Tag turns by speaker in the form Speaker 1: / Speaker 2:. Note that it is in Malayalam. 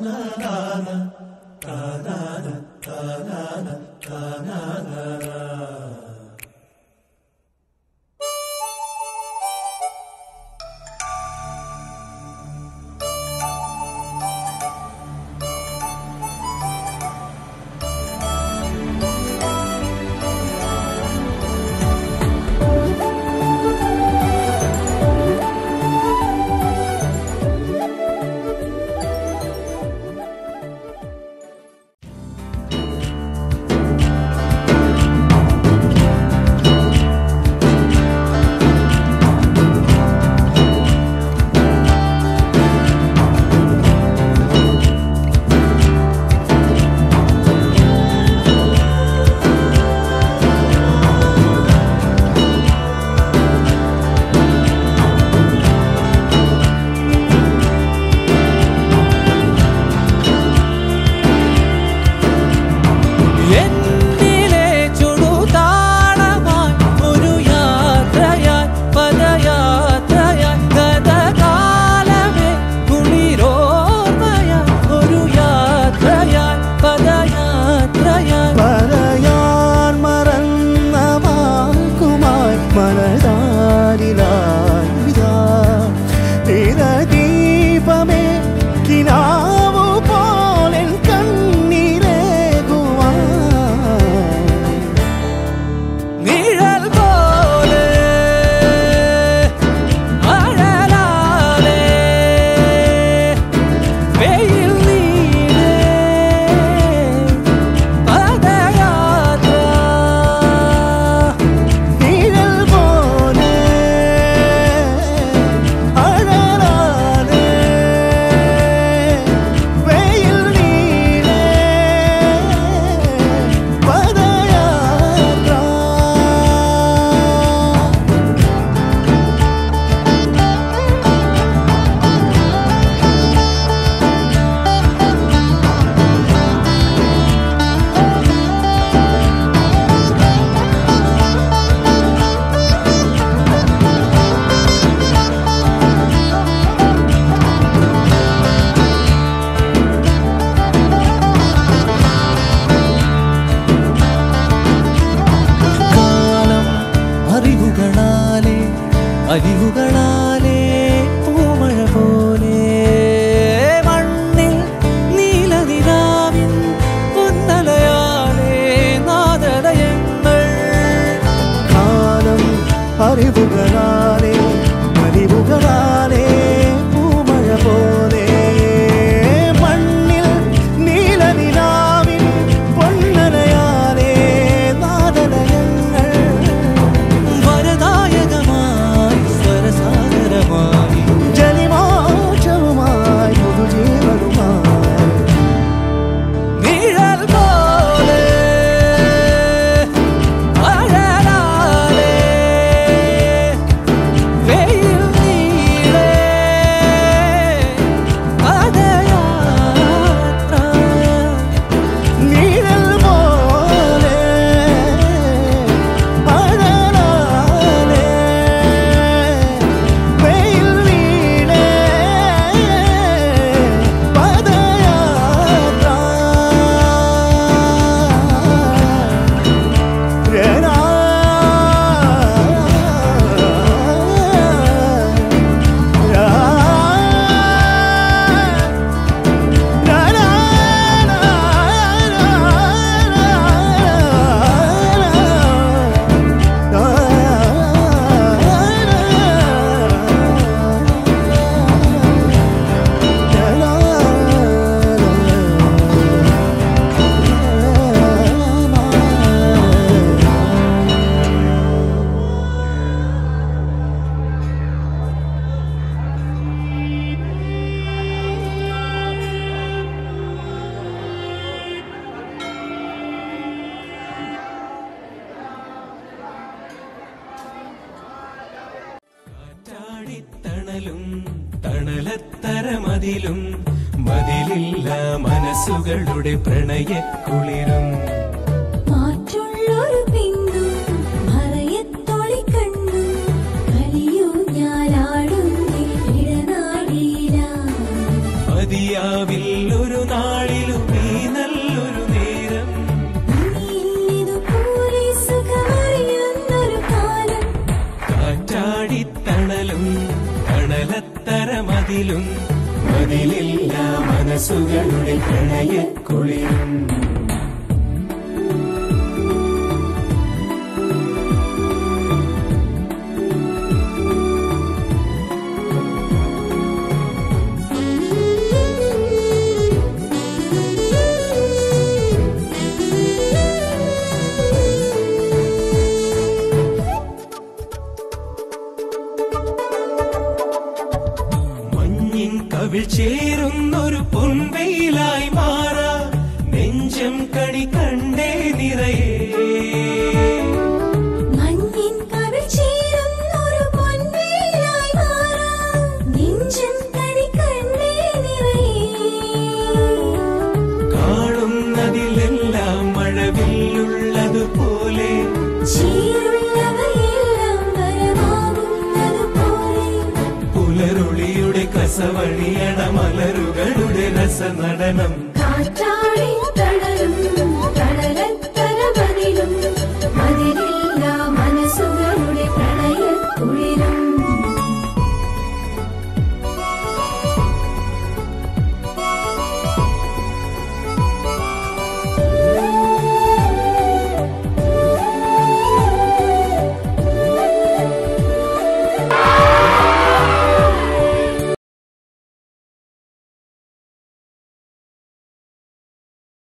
Speaker 1: لا لا لا 你不该
Speaker 2: കാറ്റാടിത്തണലും തണലത്തരമതിലും മതിലില്ല മനസ്സുകളുടെ പ്രണയക്കുളിരും. തണലത്തരമതിലും മതിലില്ല മനസ്സുകളുടെ പ്രണയക്കുളിരും. ചേരുന്നൊരു പൊൻവെയിലായി മാറാ. നെഞ്ചം കടി കണ്ടേ നിറയേ. കസവഴിയണ മലരുകളുടെ രസനടനം.